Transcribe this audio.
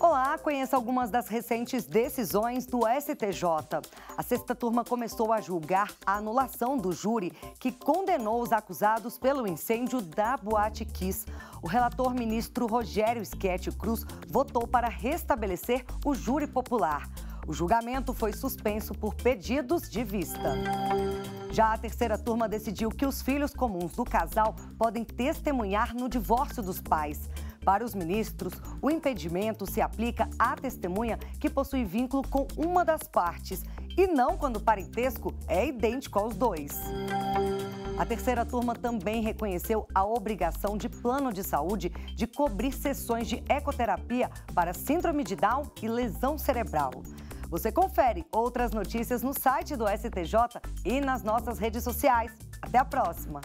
Olá, conheça algumas das recentes decisões do STJ. A sexta turma começou a julgar a anulação do júri que condenou os acusados pelo incêndio da Boate Kiss. O relator ministro Rogério Schetti Cruz votou para restabelecer o júri popular. O julgamento foi suspenso por pedidos de vista. Já a terceira turma decidiu que os filhos comuns do casal podem testemunhar no divórcio dos pais. Para os ministros, o impedimento se aplica à testemunha que possui vínculo com uma das partes e não quando o parentesco é idêntico aos dois. A terceira turma também reconheceu a obrigação de plano de saúde de cobrir sessões de ecoterapia para síndrome de Down e lesão cerebral. Você confere outras notícias no site do STJ e nas nossas redes sociais. Até a próxima!